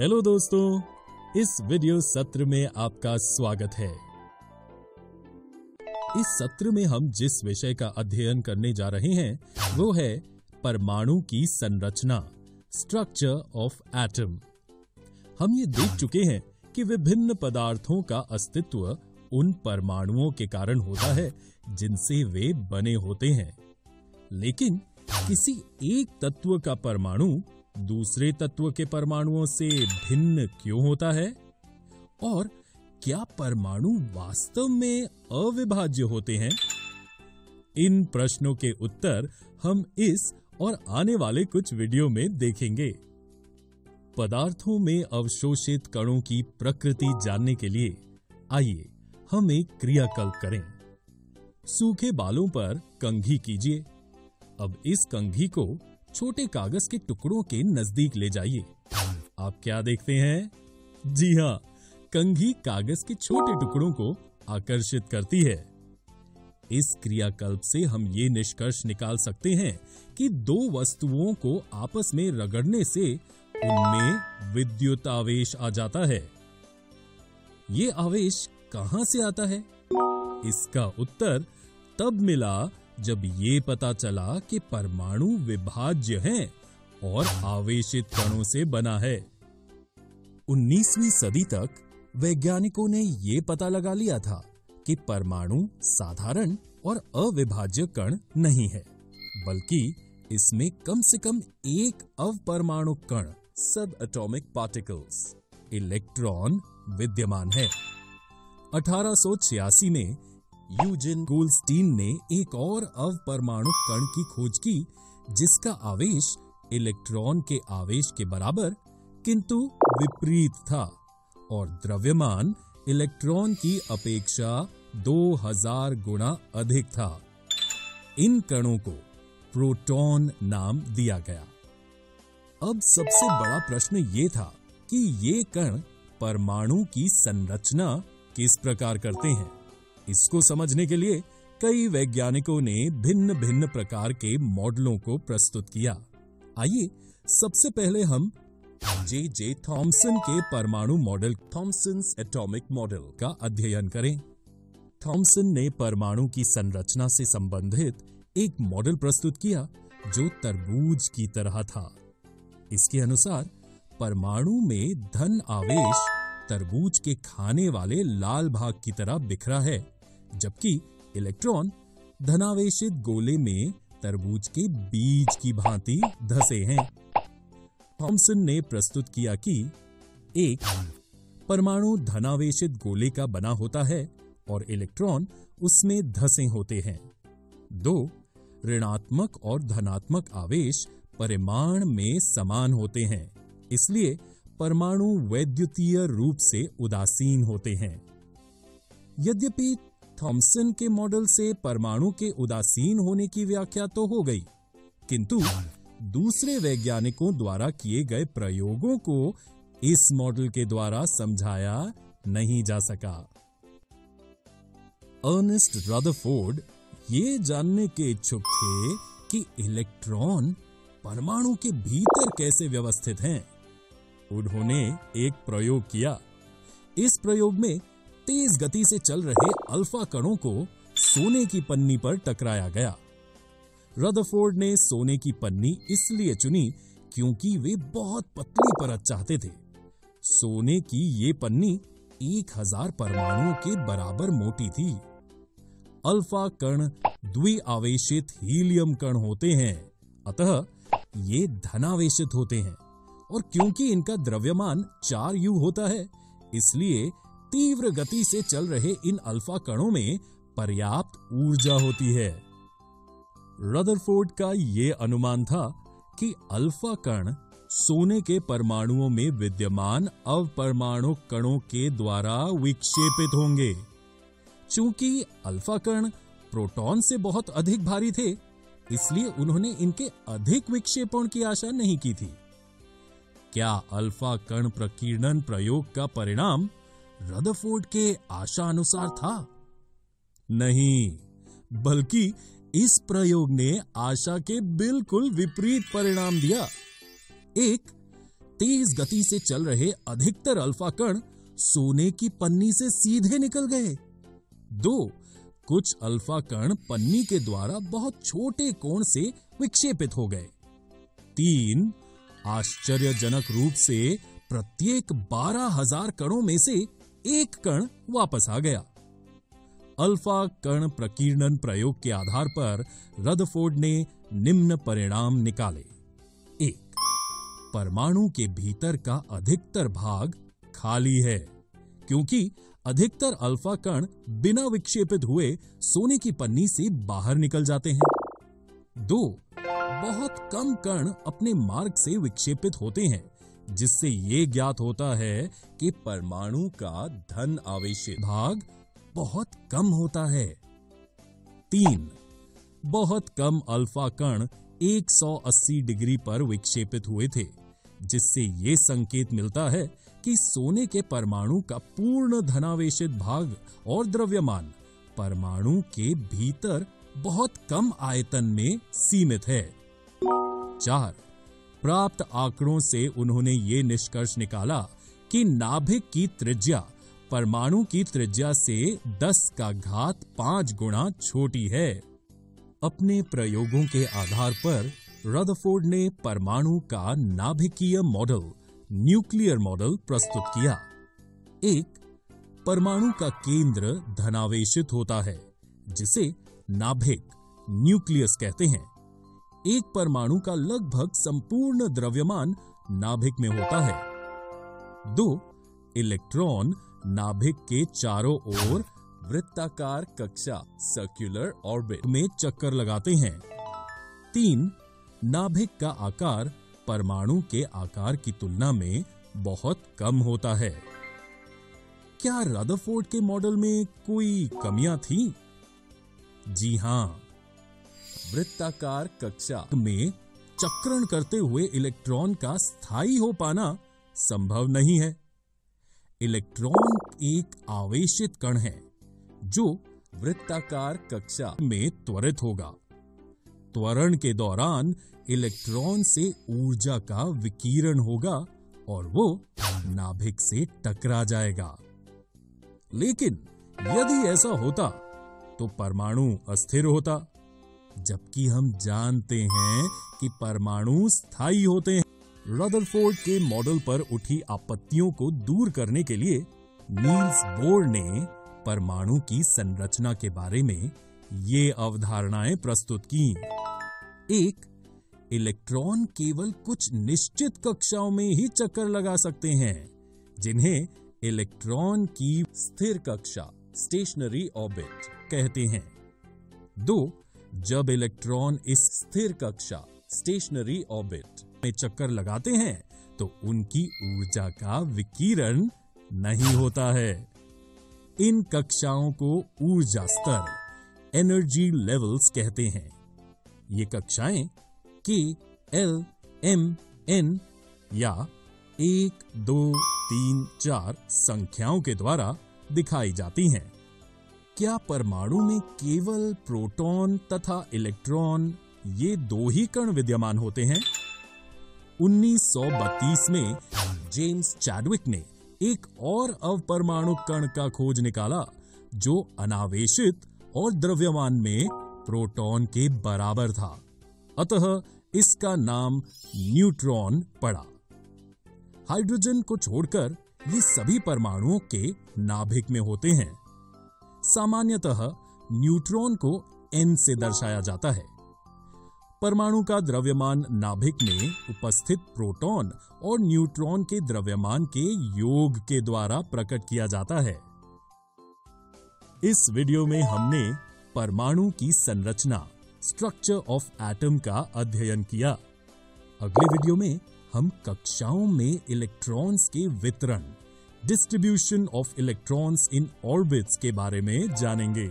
Hello दोस्तों। इस video सत्र में आपका स्वागत है। इस सत्र में हम जिस विषय का अध्ययन करने जा रहे हैं, वो है परमाणु की संरचना स्ट्रक्चर ऑफ़ एटम हम ये देख चुके हैं कि विभिन्न पदार्थों का अस्तित्व उन परमाणुओं के कारण होता है, जिनसे वे बने होते हैं। लेकिन किसी एक तत्व का परमाणु दूसरे तत्व के परमाणुओं से भिन्न क्यों होता है? और क्या परमाणु वास्तव में अविभाज्य होते हैं? इन प्रश्नों के उत्तर हम इस और आने वाले कुछ वीडियो में देखेंगे। पदार्थों में अवशोषित कणों की प्रकृति जानने के लिए आइए हम एक क्रियाकल्प करें। सूखे बालों पर कंघी कीजिए। अब इस कंघी को छोटे कागज़ के टुकड़ों के नज़दीक ले जाइए। आप क्या देखते हैं? जी हाँ कंघी कागज़ के छोटे टुकड़ों को आकर्षित करती है। इस क्रियाकल्प से हम ये निष्कर्ष निकाल सकते हैं कि दो वस्तुओं को आपस में रगड़ने से उनमें विद्युत आवेश आ जाता है। ये आवेश कहाँ से आता है? इसका उत्तर तब मिला जब ये पता चला कि परमाणु विभाज्य हैं और आवेशित कणों से बना है। 19वीं सदी तक वैज्ञानिकों ने ये पता लगा लिया था कि परमाणु साधारण और अविभाज्य कण नहीं है, बल्कि इसमें कम से कम एक अवपरमाणु कण सब एटॉमिक पार्टिकल्स इलेक्ट्रॉन विद्यमान है। 1886 में यूजिन गोल्डस्टीन ने एक और अवपरमाणु कण की खोज की, जिसका आवेश इलेक्ट्रॉन के आवेश के बराबर किंतु विपरीत था और द्रव्यमान इलेक्ट्रॉन की अपेक्षा 2000 गुना अधिक था। इन कणों को प्रोटॉन नाम दिया गया। अब सबसे बड़ा प्रश्न ये था कि ये कण परमाणु की संरचना किस प्रकार करते हैं? इसको समझने के लिए कई वैज्ञानिकों ने भिन्न भिन्न प्रकार के मॉडलों को प्रस्तुत किया। आइए, सबसे पहले हम जे जे थॉमसन के परमाणु मॉडल थॉमसन एटॉमिक मॉडल का अध्ययन करें। थॉमसन ने परमाणु की संरचना से संबंधित एक मॉडल प्रस्तुत किया, जो तरबूज की तरह था। इसके अनुसार, परमाणु में धन आवेश तरबूज के खाने वाले लाल भाग की तरह बिखरा है। जबकि इलेक्ट्रॉन धनावेशित गोले में तरबूज के बीज की भांति धसे हैं। थॉमसन ने प्रस्तुत किया कि एक परमाणु धनावेशित गोले का बना होता है और इलेक्ट्रॉन उसमें धसे होते हैं। दो, ऋणात्मक और धनात्मक आवेश परिमाण में समान होते हैं, इसलिए परमाणु वैद्युतीय रूप से उदासीन होते हैं। यद्यपि थॉमसन के मॉडल से परमाणु के उदासीन होने की व्याख्या तो हो गई। किंतु दूसरे वैज्ञानिकों द्वारा किए गए प्रयोगों को इस मॉडल के द्वारा समझाया नहीं जा सका। अर्नेस्ट रदरफोर्ड ये जानने के इच्छुक थे कि इलेक्ट्रॉन परमाणु के भीतर कैसे व्यवस्थित हैं। उन्होंने एक प्रयोग किया। इस प्रयोग में तेज गति से चल रहे अल्फ़ा कणों को सोने की पन्नी पर टकराया गया। रदरफोर्ड ने सोने की पन्नी इसलिए चुनी क्योंकि वे बहुत पतली परत चाहते थे। सोने की ये पन्नी एक हज़ार परमाणुओं के बराबर मोटी थी। अल्फ़ा कण द्विआवेशित हीलियम कण होते हैं, अतः ये धनावेशित होते हैं। और क्योंकि इनका द्रव्यमान चार यू होता है, इसलिए तीव्र गति से चल रहे इन अल्फ़ा कणों में पर्याप्त ऊर्जा होती है। रदरफोर्ड का यह अनुमान था कि अल्फ़ा कण सोने के परमाणुओं में विद्यमान अवपरमाणु कणों के द्वारा विक्षेपित होंगे। चूँकि अल्फ़ा कण प्रोटॉन से बहुत अधिक भारी थे, इसलिए उन्होंने इनके अधिक विक्षेपण की आशा नहीं की थी। क्या अल्फ़ा कण प्रकीर्णन प्रयोग का परिणाम रदरफोर्ड के आशा अनुसार था। नहीं, बल्कि इस प्रयोग ने आशा के बिल्कुल विपरीत परिणाम दिया। एक, तेज गति से चल रहे अधिकतर अल्फ़ा कण सोने की पन्नी से सीधे निकल गए। दो, कुछ अल्फ़ा कण पन्नी के द्वारा बहुत छोटे कोण से विक्षेपित हो गए। तीन, आश्चर्यजनक रूप से प्रत्येक बारह हज़ार कणों में से एक कण वापस आ गया। अल्फ़ा कण प्रकीर्णन प्रयोग के आधार पर रदफोर्ड ने निम्न परिणाम निकाले। एक, परमाणु के भीतर का अधिकतर भाग खाली है, क्योंकि अधिकतर अल्फ़ा कण बिना विक्षेपित हुए सोने की पन्नी से बाहर निकल जाते हैं। दो, बहुत कम कण अपने मार्ग से विक्षेपित होते हैं जिससे ये ज्ञात होता है कि परमाणु का धन आवेश भाग बहुत कम होता है। तीन, बहुत कम अल्फ़ा कण 180 डिग्री पर विक्षेपित हुए थे, जिससे ये संकेत मिलता है कि सोने के परमाणु का पूर्ण धनावेशित भाग और द्रव्यमान परमाणु के भीतर बहुत कम आयतन में सीमित है। चार प्राप्त आंकड़ों से उन्होंने ये निष्कर्ष निकाला कि नाभिक की त्रिज्या परमाणु की त्रिज्या से 10 का घात पाँच गुणा छोटी है। अपने प्रयोगों के आधार पर रदफोर्ड ने परमाणु का नाभिकीय मॉडल, न्यूक्लियर मॉडल प्रस्तुत किया। एक, परमाणु का केंद्र धनावेशित होता है, जिसे नाभिक, न्यूक्लियस कहते हैं। एक परमाणु का लगभग संपूर्ण द्रव्यमान नाभिक में होता है। दो, इलेक्ट्रॉन नाभिक के चारों ओर वृत्ताकार कक्षा सर्कुलर ऑर्बिट में चक्कर लगाते हैं। तीन, नाभिक का आकार परमाणु के आकार की तुलना में बहुत कम होता है। क्या रदरफोर्ड के मॉडल में कोई कमियाँ थी? जी हाँ वृत्ताकार कक्षा में चक्रण करते हुए इलेक्ट्रॉन का स्थायी हो पाना संभव नहीं है। इलेक्ट्रॉन एक आवेशित कण है, जो वृत्ताकार कक्षा में त्वरित होगा। त्वरण के दौरान इलेक्ट्रॉन से ऊर्जा का विकिरण होगा और वो नाभिक से टकरा जाएगा। लेकिन यदि ऐसा होता तो परमाणु अस्थिर होता। जबकि हम जानते हैं कि परमाणु स्थायी होते हैं। रदरफोर्ड के मॉडल पर उठी आपत्तियों को दूर करने के लिए नील्स बोर ने परमाणु की संरचना के बारे में ये अवधारणाएँ प्रस्तुत की। एक, इलेक्ट्रॉन केवल कुछ निश्चित कक्षाओं में ही चक्कर लगा सकते हैं, जिन्हें इलेक्ट्रॉन की स्थिर कक्षा स्टेशनरी ऑर्बिट कहते हैं। दो जब इलेक्ट्रॉन इस स्थिर कक्षा स्टेशनरी ऑर्बिट में चक्कर लगाते हैं तो उनकी ऊर्जा का विकिरण नहीं होता है। इन कक्षाओं को ऊर्जा स्तर एनर्जी लेवल्स कहते हैं। ये कक्षाएँ के एल एम एन या एक, दो, तीन, चार संख्याओं के द्वारा दिखाई जाती हैं। क्या परमाणु में केवल प्रोटॉन तथा इलेक्ट्रॉन ये दो ही कण विद्यमान होते हैं? 1932 में जेम्स चैडविक ने एक और अवपरमाणु कण का खोज निकाला, जो अनावेशित और द्रव्यमान में प्रोटॉन के बराबर था। अतः इसका नाम न्यूट्रॉन पड़ा। हाइड्रोजन को छोड़कर ये सभी परमाणुओं के नाभिक में होते हैं। सामान्यतः न्यूट्रॉन को एन से दर्शाया जाता है। परमाणु का द्रव्यमान नाभिक में उपस्थित प्रोटॉन और न्यूट्रॉन के द्रव्यमान के योग के द्वारा प्रकट किया जाता है। इस वीडियो में हमने परमाणु की संरचना स्ट्रक्चर ऑफ़ एटम का अध्ययन किया। अगले वीडियो में हम कक्षाओं में इलेक्ट्रॉन्स के वितरण distribution of electrons in orbits के बारे में जानेंगे।